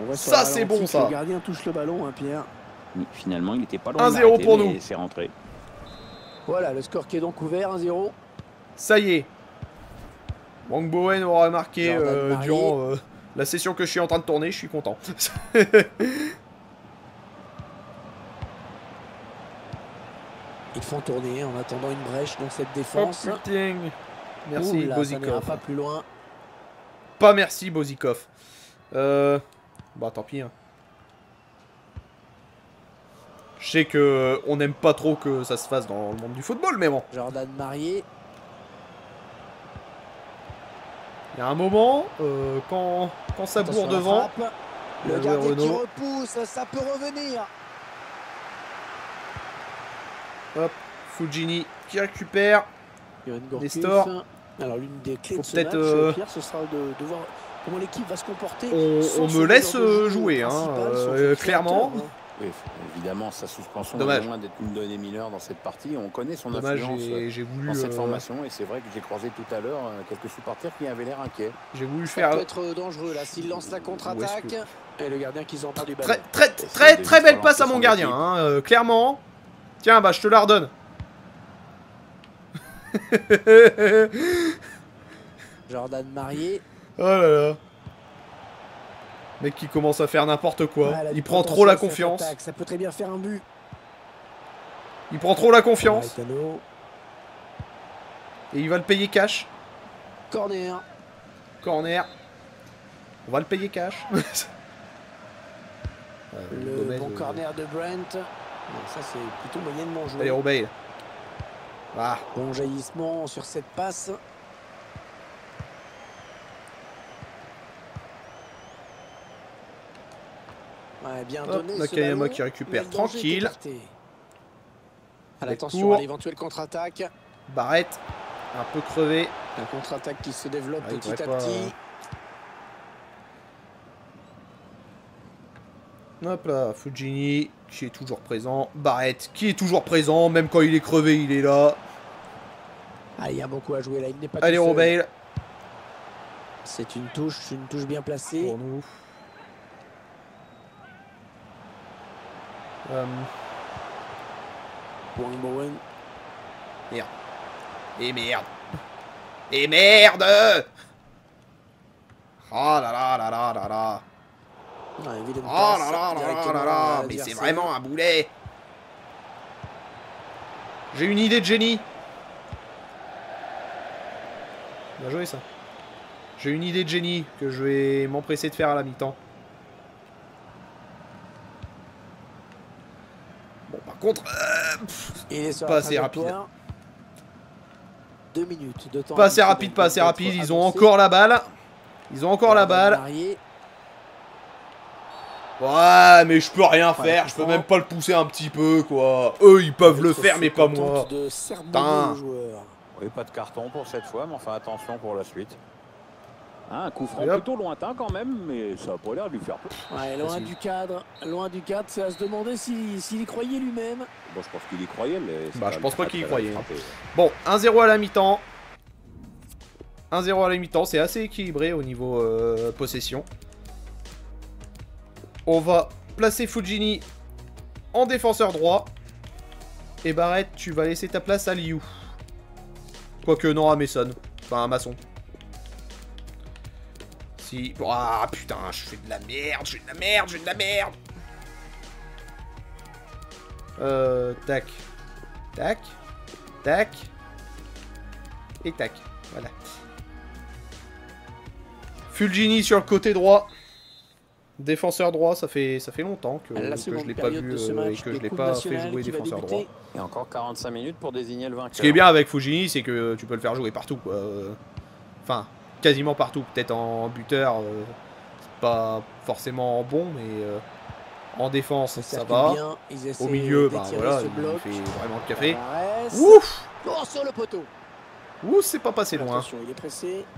Speaker 2: On voit sur
Speaker 1: Ça, c'est bon, ça.
Speaker 2: Le gardien touche le ballon, hein, Pierre.
Speaker 4: Finalement, il était pas loin.
Speaker 1: 1-0
Speaker 4: de l'arrêter,
Speaker 1: pour nous.
Speaker 4: C'est rentré.
Speaker 2: Voilà, le score qui est donc ouvert, 1-0.
Speaker 1: Ça y est Wang Bowen aura marqué euh, durant euh, la session que je suis en train de tourner, je suis content.
Speaker 2: Ils font tourner en attendant une brèche dans cette
Speaker 1: oh
Speaker 2: défense.
Speaker 1: putain Merci
Speaker 2: Ouh là, ça n'ira
Speaker 1: Bozikov.
Speaker 2: pas plus loin.
Speaker 1: Pas merci Bozikov. Euh... Bah tant pis. hein. Je sais que euh, on n'aime pas trop que ça se fasse dans le monde du football, mais bon.
Speaker 2: Jordan Marié.
Speaker 1: Il y a un moment, euh, quand, quand ça bourre devant,
Speaker 2: frappe. Le gardien qui repousse, ça peut revenir.
Speaker 1: Fujini qui récupère. Nestor.
Speaker 2: Alors l'une des clés
Speaker 1: Faut
Speaker 2: de ce match,
Speaker 1: euh,
Speaker 2: Pierre, ce sera de, de voir comment l'équipe va se comporter.
Speaker 1: On, me laisse euh, jouer, hein, euh, clairement.
Speaker 2: hein.
Speaker 4: Oui, évidemment, sa suspension
Speaker 1: Dommage.
Speaker 4: est loin d'être une donnée mineure dans cette partie. On connaît son
Speaker 1: Dommage,
Speaker 4: influence
Speaker 1: j'ai j'ai voulu,
Speaker 4: dans cette
Speaker 1: euh,
Speaker 4: formation et c'est vrai que j'ai croisé tout à l'heure euh, quelques supporters qui avaient l'air inquiets.
Speaker 1: j'ai voulu
Speaker 5: Ça
Speaker 1: faire
Speaker 5: peut être dangereux là s'il lance la contre-attaque.
Speaker 2: Et le gardien qui s'empare du ballon.
Speaker 1: très très très belle passe à mon gardien, hein, euh, clairement. Tiens, bah je te la redonne.
Speaker 2: Jordan Marié.
Speaker 1: Oh là là. Mec qui commence à faire n'importe quoi.
Speaker 2: Du
Speaker 1: il prend trop la confiance.
Speaker 2: attaque, Ça peut très bien faire un but.
Speaker 1: Il prend trop la confiance. Et il va le payer cash.
Speaker 2: Corner.
Speaker 1: Corner. On va le payer cash. Euh,
Speaker 2: Le
Speaker 1: Gomez,
Speaker 2: bon
Speaker 1: euh,
Speaker 2: corner de Brent. Ça c'est plutôt moyennement joué.
Speaker 1: Allez, Robey. Ah,
Speaker 2: Bon jaillissement sur cette passe. Ouais, bien
Speaker 1: Hop,
Speaker 2: donné.
Speaker 1: Nakayama
Speaker 2: ballon,
Speaker 1: qui récupère tranquille.
Speaker 2: écarté.
Speaker 1: Les
Speaker 2: Attention
Speaker 1: cours.
Speaker 2: à l'éventuelle contre-attaque.
Speaker 1: Barrett. Un peu crevé.
Speaker 2: La contre-attaque qui se développe
Speaker 1: Ah,
Speaker 2: petit à
Speaker 1: pas-
Speaker 2: petit.
Speaker 1: Hop là, Fujini qui est toujours présent. Barrett qui est toujours présent. Même quand il est crevé, il est là.
Speaker 2: Ah, il y a beaucoup à jouer là. Il n'est pas
Speaker 1: Allez. Robey.
Speaker 2: C'est une touche, une touche bien placée.
Speaker 1: Pour nous. Euh,
Speaker 2: Wang Bowen.
Speaker 1: Et merde. Et merde Oh là là là là là là
Speaker 2: Ouais, vilaine
Speaker 1: Oh là là là là là Mais c'est vraiment un boulet J'ai une idée de génie Bien joué ça. J'ai une idée de génie que je vais m'empresser de faire à la mi-temps. Bon par contre, euh, pff,
Speaker 2: Il est sur
Speaker 1: Pas assez rapide.
Speaker 2: trajectoire. Deux minutes de temps.
Speaker 1: pas assez rapide, pas assez rapide, ils ont encore la balle. Ils ont encore la balle. Ouais, mais je peux rien faire, je peux même pas le pousser un petit peu, quoi. Eux, ils peuvent le faire, mais pas moi. Putain.
Speaker 4: Oui, pas de carton pour cette fois, mais enfin attention pour la suite.
Speaker 6: Hein, un coup franc plutôt lointain quand même, mais ça a pas l'air de lui faire peur.
Speaker 2: Ouais, loin du cadre, loin du cadre, c'est à se demander s'il s'il y croyait lui-même.
Speaker 6: Bon, je pense qu'il y croyait, mais... c'est
Speaker 1: Bah, je pense pas qu'il y croyait. Bon, 1-0 à la mi-temps. 1-0 à la mi-temps, c'est assez équilibré au niveau euh, possession. On va placer Fujini en défenseur droit. Et Barrett, tu vas laisser ta place à Liu. Quoique non, à Mason. Enfin, à Masson. Si... Ah, putain, je fais de la merde, je fais de la merde, je fais de la merde Euh, tac. Tac. Tac. Et tac. Voilà. Fulgini sur le côté droit. Défenseur droit, ça fait ça fait longtemps que, je l'ai pas vu euh, et que je l'ai pas fait jouer défenseur droit.
Speaker 4: Et encore 45 minutes pour désigner le vainqueur.
Speaker 1: Ce qui est bien avec Fujini, c'est que tu peux le faire jouer partout. quoi. Enfin, quasiment partout. Peut-être en buteur, euh, c'est pas forcément bon, mais euh, en défense,
Speaker 2: Ça
Speaker 1: va.
Speaker 2: bien, ils essaient
Speaker 1: Au milieu, bah voilà, il
Speaker 2: bloc.
Speaker 1: fait vraiment le café. Ouf
Speaker 2: Oh, sur le poteau.
Speaker 1: Ouh, c'est pas passé loin.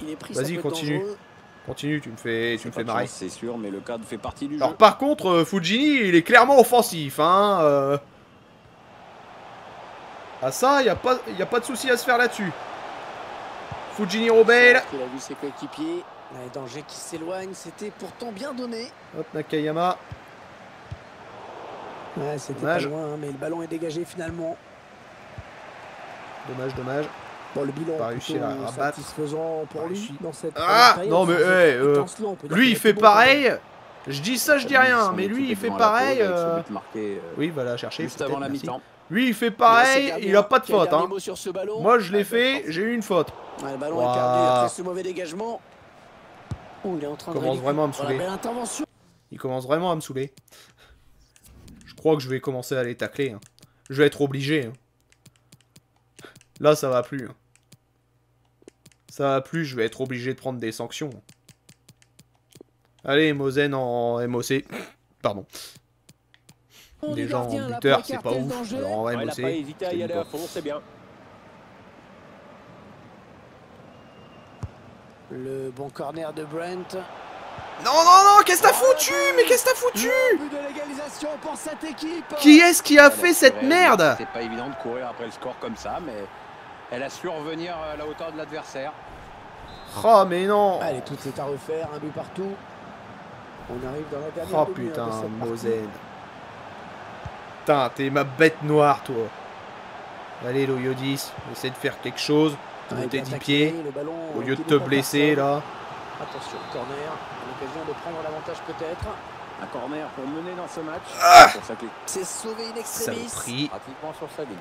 Speaker 2: Il il ça
Speaker 1: Vas-y, continue. Continue, tu me fais, tu me fais marrer.
Speaker 6: C'est sûr, mais le cadre fait partie du
Speaker 1: Alors
Speaker 6: jeu.
Speaker 1: par contre, euh, Fujini, il est clairement offensif, hein. euh. Ah ça, y a pas, y a pas de souci à se faire là-dessus. Fujini Robel.
Speaker 2: Il a vu ses coéquipiers. Les dangers qui s'éloignent, c'était pourtant bien donné.
Speaker 1: Hop, Nakayama.
Speaker 2: Ouais, c'était pas loin, hein, mais le ballon est dégagé finalement.
Speaker 1: Dommage, dommage.
Speaker 2: Bon, le bilan
Speaker 1: Pas réussi à rabattre.
Speaker 2: satisfaisant pour
Speaker 1: Pas
Speaker 2: lui
Speaker 1: réussi.
Speaker 2: dans cette
Speaker 1: Ah, non, mais, hey, euh, Lui, il fait
Speaker 2: bon
Speaker 1: pareil. Je dis ça, je dis rien, mais lui, il fait pareil. euh,
Speaker 6: euh,
Speaker 1: Oui, va la chercher.
Speaker 6: juste avant la mi-temps.
Speaker 1: Lui, il fait pareil. Il a pas de faute, hein.
Speaker 2: mot sur ce ballon.
Speaker 1: Moi, je l'ai fait. J'ai eu une faute.
Speaker 2: Ouais, le ballon
Speaker 1: Ouah.
Speaker 2: est perdu après ce mauvais dégagement. Oh, il est en train
Speaker 1: Commence
Speaker 2: de
Speaker 1: vraiment à me saouler. Il commence vraiment à me saouler. Je crois que je vais commencer à les tacler. hein. Je vais être obligé. hein. Là, ça va plus. hein. Ça va plus, je vais être obligé de prendre des sanctions. Allez, Mosen en MOC. Pardon. Des
Speaker 2: les
Speaker 1: gens en buteur, c'est pas ouf. Alors en
Speaker 6: Ouais, il
Speaker 1: MOC,
Speaker 6: a pas hésité à
Speaker 1: je te
Speaker 6: y
Speaker 1: dis
Speaker 6: aller
Speaker 1: pas.
Speaker 6: à fond, c'est bien.
Speaker 2: Le bon corner de Brent.
Speaker 1: Non, non, non, qu'est-ce que t'as foutu Mais qu'est-ce que t'as foutu
Speaker 2: cette.
Speaker 1: Qui est-ce qui a
Speaker 6: Elle
Speaker 1: fait cette
Speaker 6: tiré,
Speaker 1: merde
Speaker 6: C'est pas évident de courir après le score comme ça, mais elle a su revenir à la hauteur de l'adversaire.
Speaker 1: Oh, mais non
Speaker 2: Allez, tout est à refaire, un but partout. On arrive dans la dernière
Speaker 1: Oh putain,
Speaker 2: de cette partie.
Speaker 1: Mosen. Putain, t'es ma bête noire, toi. Allez, Loyodis, essaie de faire quelque chose.
Speaker 2: Ouais,
Speaker 1: 10
Speaker 2: taqué,
Speaker 1: pieds,
Speaker 2: ballon
Speaker 1: Au lieu de
Speaker 2: n'est
Speaker 1: te blesser, là.
Speaker 2: Attention, corner, l'occasion de prendre l'avantage peut-être.
Speaker 6: Un corner pour mener dans ce match.
Speaker 1: Ah
Speaker 6: C'est
Speaker 2: sauvé in extremis.
Speaker 1: Saloperie.
Speaker 4: Pratiquement sur sa ligne.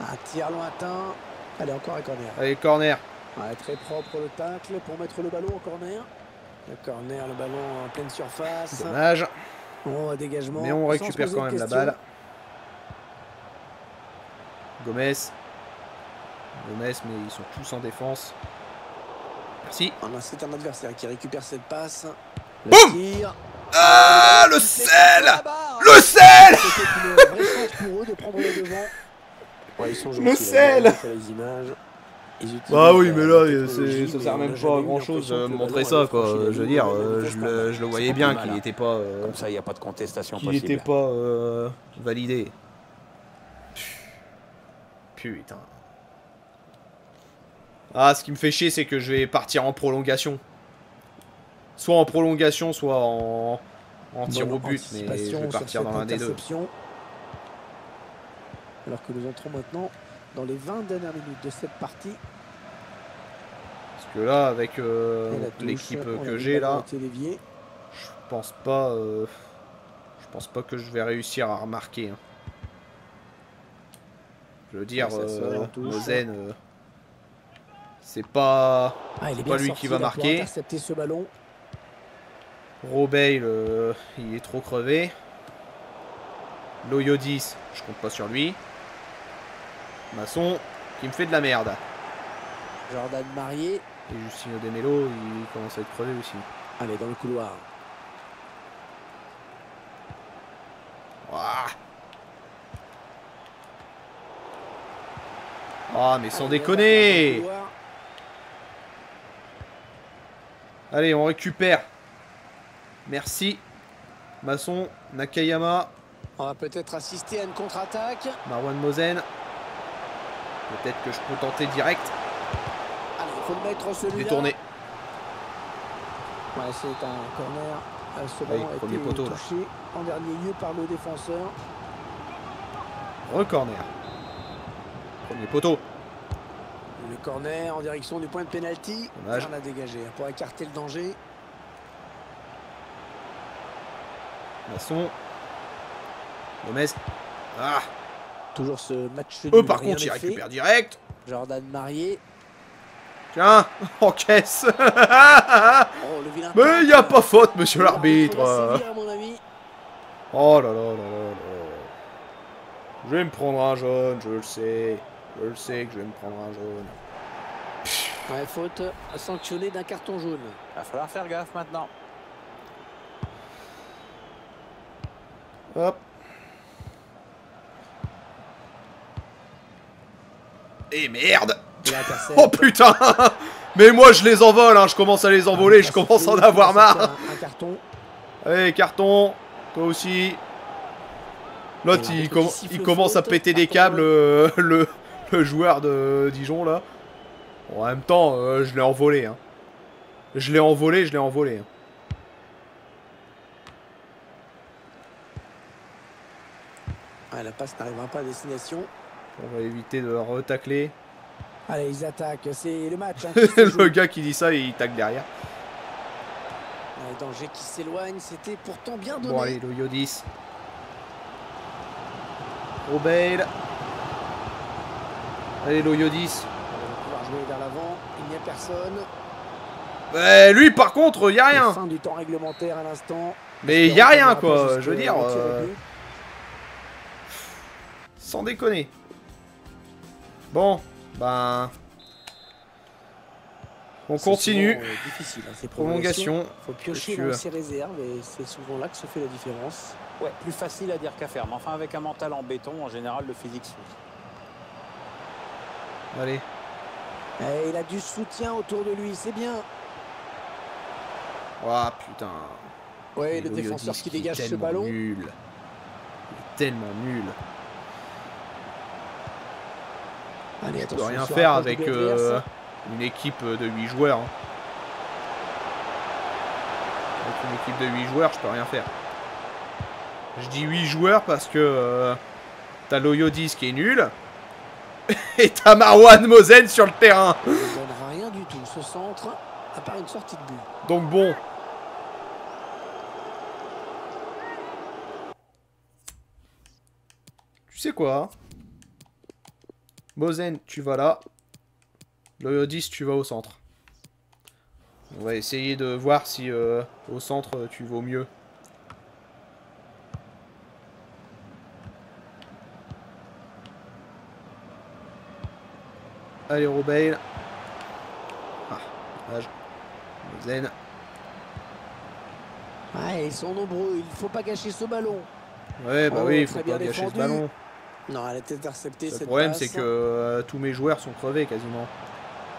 Speaker 2: Un tir lointain. Allez, encore un corner.
Speaker 1: Allez, corner.
Speaker 2: Ouais, très propre le tacle pour mettre le ballon au corner. Le corner, le ballon en pleine surface.
Speaker 1: Dommage.
Speaker 2: Oh, dégagement.
Speaker 1: Mais on récupère quand même la balle. Gomez. Gomez, mais ils sont tous en défense. Merci.
Speaker 2: Ah C'est un adversaire qui récupère cette passe. Le
Speaker 1: Boum
Speaker 2: tir.
Speaker 1: Ah, le
Speaker 2: Il
Speaker 1: sel. Le sel Le sel.
Speaker 2: on a fait les images. Ils utilisent
Speaker 1: Bah oui, mais là, ça sert même pas à grand chose de montrer ça, quoi. Je veux dire, euh, je le, je le voyais bien qu'il
Speaker 6: hein.
Speaker 1: était pas. euh,
Speaker 4: Comme ça, il n'y a pas de contestation
Speaker 1: qu'il
Speaker 4: possible.
Speaker 1: était pas euh, validé. Putain. Ah, ce qui me fait chier, c'est que je vais partir en prolongation. Soit en prolongation, soit en, en tir au but, mais je vais partir dans l'un des deux.
Speaker 3: Alors que nous entrons maintenant dans les 20 dernières minutes de cette partie.
Speaker 1: Parce que là, avec euh, l'équipe que j'ai là, je pense pas. euh, je pense pas que je vais réussir à remarquer. hein. Je veux dire, euh. Mosen, euh, c'est pas
Speaker 3: Ah, il est
Speaker 1: pas
Speaker 3: bien
Speaker 1: lui
Speaker 3: sorti
Speaker 1: qui va marquer.
Speaker 3: ce ballon.
Speaker 1: Euh, il est trop crevé. Loyodis, je compte pas sur lui. Masson, qui me fait de la merde.
Speaker 3: Jordan Marié.
Speaker 1: Et Justino Demelo, il commence à être crevé aussi.
Speaker 3: Allez, dans le couloir.
Speaker 1: Ah, mais sans déconner. Allez, on récupère. Merci. Masson, Nakayama,
Speaker 2: On va peut-être assister à une contre-attaque.
Speaker 1: Marwan Mosen. Peut-être que je peux tenter direct.
Speaker 2: Allez, il faut le mettre celui-là.
Speaker 1: Détourner.
Speaker 3: Ouais, c'est un corner. Euh, Ce ballon a
Speaker 1: premier
Speaker 3: été
Speaker 1: poteau, là.
Speaker 3: touché en dernier lieu par le défenseur.
Speaker 1: Recorner. Premier poteau.
Speaker 2: Le corner en direction du point de pénalty.
Speaker 1: Dommage.
Speaker 2: On a dégagé pour écarter le danger.
Speaker 1: Masson. Gomez. Ah.
Speaker 3: Toujours ce match
Speaker 1: Eux, par contre, il
Speaker 3: n'est fait.
Speaker 1: récupère direct.
Speaker 3: Jordan Marié.
Speaker 1: Tiens, en caisse.
Speaker 2: Oh, le
Speaker 1: Mais il n'y a pas faute, monsieur
Speaker 2: L'arbitre.
Speaker 1: Oh là là là là là. Je vais me prendre un jaune, je le sais. Je le sais que je vais me prendre un jaune.
Speaker 2: Ouais, faute sanctionnée d'un carton jaune.
Speaker 4: Va falloir faire gaffe maintenant.
Speaker 1: Hop. Et merde
Speaker 3: Il intercepte.
Speaker 1: Oh putain Mais moi je les envole, hein. je commence à les envoler, je commence à en avoir marre.
Speaker 3: Un, un carton.
Speaker 1: Allez, carton, toi aussi. L'autre, il, com- commence à péter des câbles, euh, le, le joueur de Dijon, là. Bon, en même temps, euh, je l'ai envolé. Hein. Je l'ai envolé, je l'ai envolé. hein.
Speaker 2: La passe n'arrivera pas à destination.
Speaker 1: On va éviter de le retacler.
Speaker 3: Allez, ils attaquent. C'est le match. hein,
Speaker 1: le gars qui dit ça, il tacle derrière.
Speaker 2: Un danger qui s'éloigne. C'était pourtant bien donné.
Speaker 1: Bon, allez, le Yodis. Robail. Allez, le Yodis.
Speaker 2: On va pouvoir jouer vers l'avant. Il n'y a personne.
Speaker 1: Ouais, lui, par contre, y a rien.
Speaker 3: Fin du temps réglementaire à l'instant.
Speaker 1: Mais y a rien, quoi. Je veux dire, euh, sans déconner. Bon, ben. On continue.
Speaker 3: souvent, euh, difficile, hein, ces
Speaker 1: Prolongation.
Speaker 3: faut piocher dans ses réserves et c'est souvent là que se fait la différence.
Speaker 4: Ouais, plus facile à dire qu'à faire. Mais enfin, avec un mental en béton, en général, le physique suit.
Speaker 1: Allez.
Speaker 3: Et il a du soutien autour de lui, c'est bien.
Speaker 1: Ah putain.
Speaker 3: Ouais,
Speaker 1: Et
Speaker 3: le défenseur qui dégage ce
Speaker 1: tellement
Speaker 3: ballon.
Speaker 1: Nul. Il est tellement nul.
Speaker 3: Allez,
Speaker 1: Je peux
Speaker 3: attention,
Speaker 1: rien faire avec euh,
Speaker 3: adverse.
Speaker 1: une équipe de 8 joueurs. hein. Avec une équipe de 8 joueurs, je peux rien faire. Je dis 8 joueurs parce que euh, t'as Loyodis qui est nul. Et t'as Marwan Mosen sur le terrain.
Speaker 2: Il ne donne rien du tout. Ce centre, à part une sortie de but.
Speaker 1: Donc bon. Tu sais quoi Mosen, tu vas là. Loyodis, tu vas au centre. On va essayer de voir si euh, au centre tu vaux mieux. Allez, Robail. Ah, dommage. Mosen.
Speaker 2: Ouais, ils sont nombreux. Il ne faut pas gâcher ce ballon.
Speaker 1: Ouais, bah
Speaker 3: Oh,
Speaker 1: oui, il faut pas gâcher ce ballon.
Speaker 2: Non, elle est interceptée.
Speaker 1: Le
Speaker 2: cette
Speaker 1: problème, c'est que euh, tous mes joueurs sont crevés quasiment.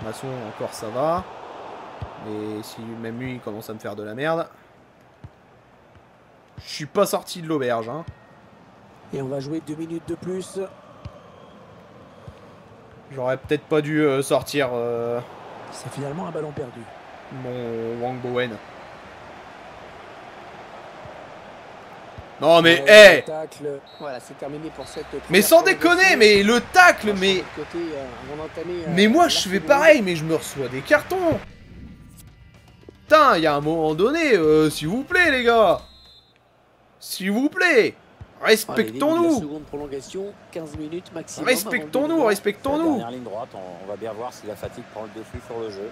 Speaker 1: Masson, encore ça va. Mais si même lui, il commence à me faire de la merde. Je suis pas sorti de l'auberge, hein.
Speaker 3: Et on va jouer deux minutes de plus.
Speaker 1: J'aurais peut-être pas dû euh, sortir euh,
Speaker 3: C'est finalement un ballon perdu.
Speaker 1: mon Wang Bowen. Non mais, hé.
Speaker 2: Voilà, c'est terminé pour cette.
Speaker 1: Mais sans déconner, mais le tacle, mais...
Speaker 2: côté, euh, euh,
Speaker 1: Mais moi, je fais pareil, mais je me reçois des cartons Putain, il y a un moment donné, euh, s'il vous plaît, les gars S'il vous plaît
Speaker 2: Allez,
Speaker 1: Respectons-nous
Speaker 2: Seconde prolongation, 15 minutes maximum.
Speaker 1: Respectons-nous, respectons-nous
Speaker 4: dernière ligne droite, on, on va bien voir si la fatigue prend le dessus sur le jeu.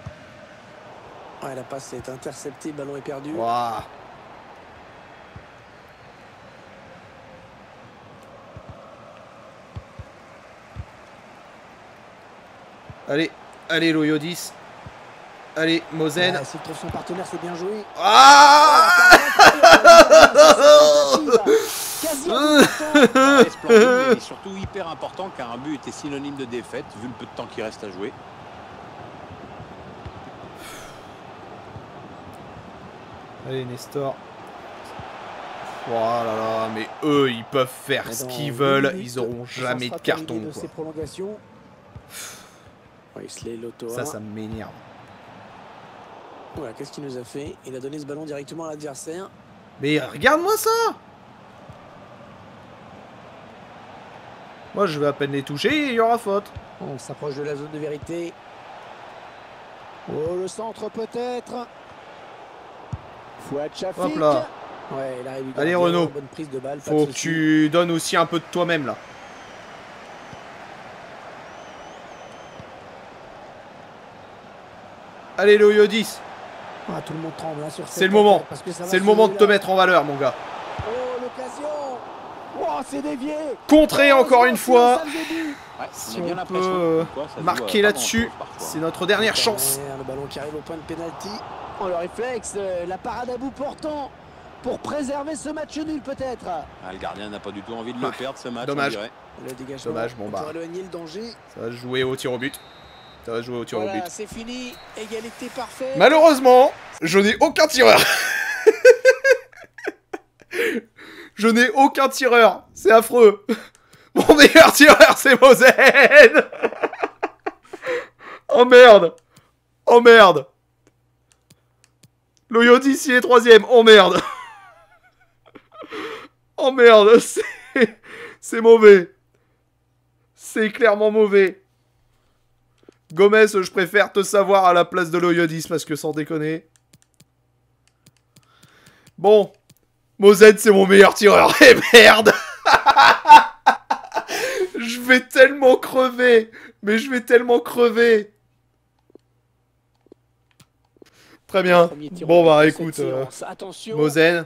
Speaker 2: Ouais, la passe est interceptée, ballon est perdu.
Speaker 1: Ouah. Allez, allez Loyodis. Allez, Mozen.
Speaker 2: Ouais, S'il trouve son partenaire, c'est bien joué.
Speaker 1: Ah
Speaker 2: Quasi.
Speaker 7: Ouais, splendide, mais il est surtout hyper important car un but était synonyme de défaite vu le peu de temps qui reste à jouer.
Speaker 1: Allez, Nestor. Oh là là, mais eux, ils peuvent faire ce qu'ils veulent,
Speaker 2: minutes,
Speaker 1: ils auront jamais de carton,
Speaker 2: de
Speaker 1: quoi.
Speaker 2: ces prolongations.
Speaker 1: Ça, ça m'énerve.
Speaker 2: Voilà, qu'est-ce qu'il nous a fait? Il a donné ce ballon directement à l'adversaire.
Speaker 1: Mais regarde-moi ça Moi, je vais à peine les toucher, il y aura faute.
Speaker 2: On s'approche de la zone de vérité. Oh, le centre peut-être. Fouad Chafik.
Speaker 1: Hop là.
Speaker 2: Ouais, du
Speaker 1: Allez, Renaud.
Speaker 2: Bonne prise de balle.
Speaker 1: Faut
Speaker 2: de
Speaker 1: que tu donnes aussi un peu de toi-même, là. Allez,
Speaker 2: Ah, tout le monde tremble hein, sur
Speaker 1: C'est le moment. c'est le moment de te mettre en valeur, mon gars.
Speaker 2: Oh, l'occasion. Oh.
Speaker 1: Contré encore une fois.
Speaker 7: Ouais,
Speaker 1: Si
Speaker 7: on
Speaker 1: peut, Marquer là-dessus, c'est notre dernière chance.
Speaker 2: Le ballon qui arrive au point de pénalty. Oh, le réflexe, euh, la parade à bout portant pour préserver ce match nul peut-être.
Speaker 7: Ah, le gardien n'a pas du tout envie de le
Speaker 1: Ah,
Speaker 7: perdre ce match.
Speaker 1: dommage.
Speaker 7: on dirait.
Speaker 2: Le dégagement
Speaker 1: Dommage, bon, bah.
Speaker 2: pour éloigner le danger.
Speaker 1: Ça va se jouer au tir au but. Ça va jouer au tir au but.
Speaker 2: C'est fini. Égalité parfaite.
Speaker 1: Malheureusement, je n'ai aucun tireur. je n'ai aucun tireur. C'est affreux. Mon meilleur tireur, c'est Mosen. oh merde. Oh merde. Loyodis, il est troisième. Oh merde. oh merde. C'est... C'est mauvais. C'est clairement mauvais. Gomez, je préfère te savoir à la place de Loyodis parce que sans déconner. Bon. Mozen, c'est mon meilleur tireur. Et merde Je vais tellement crever. Mais je vais tellement crever. Très bien. Bon bah écoute, euh. Mozen.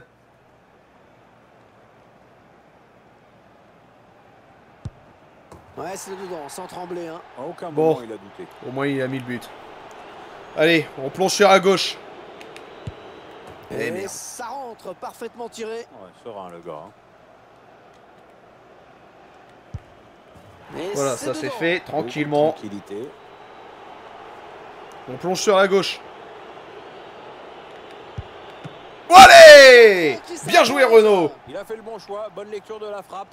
Speaker 2: Ouais, c'est dedans, sans trembler. Hein.
Speaker 4: À aucun
Speaker 1: Bon.
Speaker 4: moment il a douté.
Speaker 1: Au moins il a mis le but. Allez, on plonge sur à gauche. Eh
Speaker 2: Et ça rentre, parfaitement tiré.
Speaker 4: Ouais, serein le gars. hein.
Speaker 2: Et
Speaker 1: Voilà, ça c'est fait, tranquillement.
Speaker 4: Tranquillité.
Speaker 1: On plonge sur la gauche. Allez
Speaker 2: Qui
Speaker 1: Bien joué Renault
Speaker 4: Il a fait le bon choix. Bonne lecture de la frappe.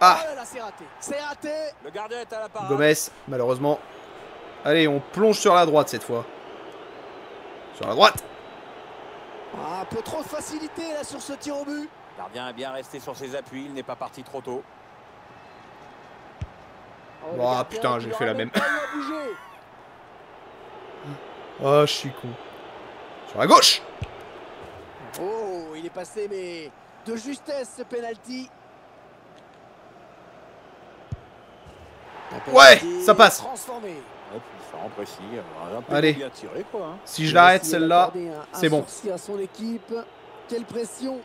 Speaker 1: Ah
Speaker 2: Oh là, c'est raté. C'est raté.
Speaker 4: Le gardien est à la parade.
Speaker 1: Gomez, malheureusement. Allez, on plonge sur la droite cette fois. Sur la droite
Speaker 2: Ah, un peu trop de facilité là sur ce tir au but.
Speaker 4: Gardien est bien resté sur ses appuis. Il n'est pas parti trop tôt.
Speaker 2: Oh,
Speaker 1: Ah,
Speaker 2: gardien
Speaker 1: putain, j'ai fait la
Speaker 2: même.
Speaker 1: Oh, je suis con. Sur la gauche
Speaker 2: Oh, il est passé, mais de justesse ce penalty.
Speaker 1: Ouais, ça passe.
Speaker 2: Transformé.
Speaker 4: Ouais, puis ça rentre ici. Un peu
Speaker 1: Allez.
Speaker 4: bien tiré quoi. hein.
Speaker 1: Si je l'arrête celle-là, c'est bon.
Speaker 2: sursis à son équipe. Quelle pression.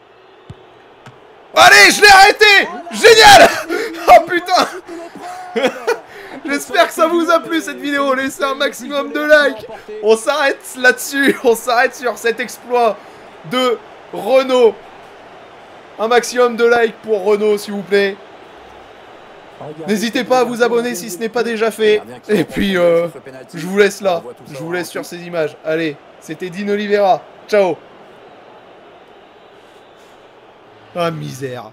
Speaker 1: Allez, je l'ai arrêté Génial Oh putain J'espère que ça vous a plu cette vidéo. Laissez un maximum de likes. On s'arrête là-dessus. On s'arrête sur cet exploit de Renault. Un maximum de likes pour Renault, s'il vous plaît. N'hésitez pas à vous abonner si ce n'est pas déjà fait. Et puis, euh, je vous laisse là. Je vous laisse sur ces images. Allez, c'était Dean Oliveira. Ciao. Ah, misère.